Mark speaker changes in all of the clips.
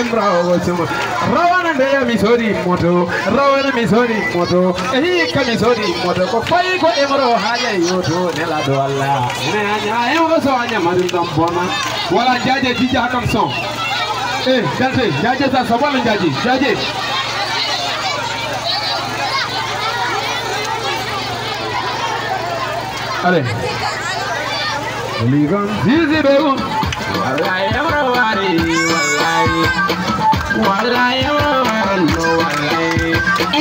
Speaker 1: Ibrahim Bravo Sumo, Rawan and Dea Missouri Moto, Rawan Missouri Moto, Hika Missouri Moto, Kofai Ko Emro Haya Yoto, Nela Dola, Nanya, Emosanya, Madame Bona, Wala Jaja Tija Kamson. Eh, Jaja, Jaja, Sabalan Jaji, Jaja. अरे लीगन जी जी बेगम अरे एमरो wari wallahi. Wallahi emro wari wallahi.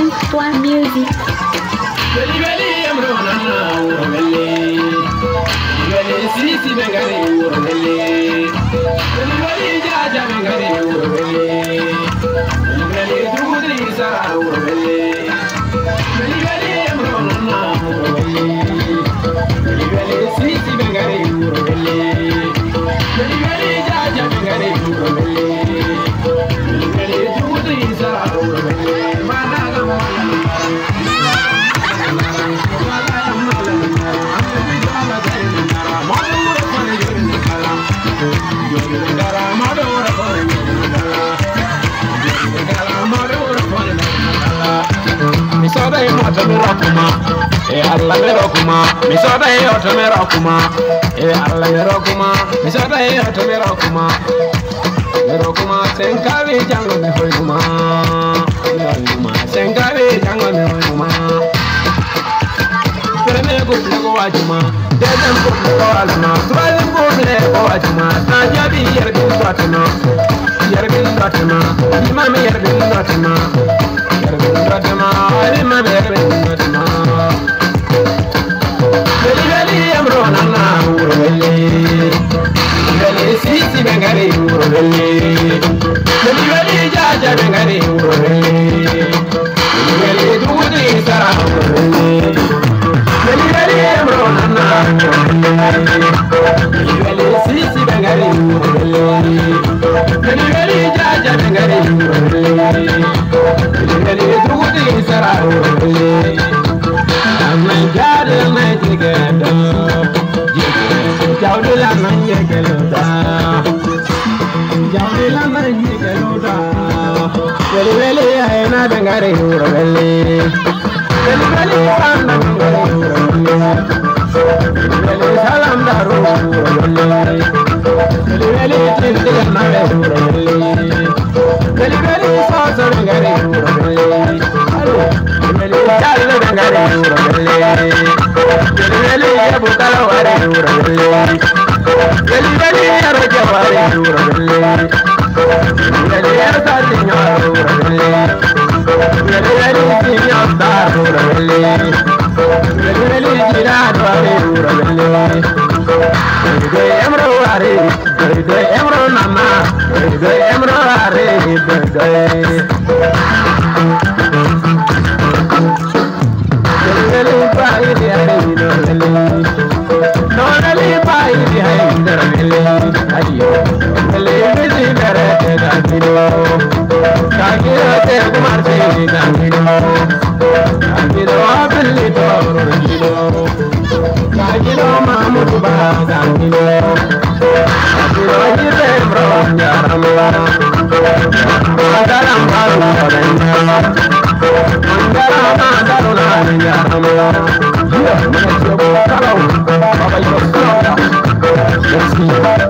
Speaker 2: M3 Music.
Speaker 1: Beli beli emro nana urmele. Beli sisi bengari urmele. Beli beli jaja bengari. Beli alla mero kuma. Misoda yi oto mero kuma, e alla mero kuma. Misoda yi oto mero kuma, mero kuma. Senkawi jango me hoy kuma, hoy kuma. Jango me hoy kuma. Groupe ne ko wajuma, groupe ne ko wajuma, troisième groupe ne ko wajuma. Na jabi yerbin dotuna, yerbin beli, beli beli jaja bengari uro beli, beli beli dugudi sara uro beli. Beli beli emro nana beli sisi bengari Beli beli jaja bengari Beli beli dugudi sara Amai jade amai jigedo Jaude la manje geloda வெளிவெளி ஐநா தங்காரை ஊரவெள்ளி வெளிவெளி ஆண்டங்களை வெளிவெளி சலம் தாரு ஊரவெள்ளி வெளிவெளி சிந்திகள் மழை ஊரவெள்ளி வெளிவெளி சாசனங்கரை ஊரவெள்ளி வெளிவெளி சால தங்காரை ஊரவெள்ளி வெளிவெளி புத்தல வரை ஊரவெள்ளி வெளிவெளி அரஜ வரை ஊரவெள்ளி Birthday, Emro Mama, birthday, Emro Hari, birthday. Let's go.